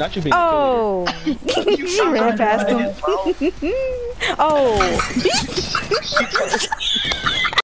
Not you being Oh, you ran past him. oh.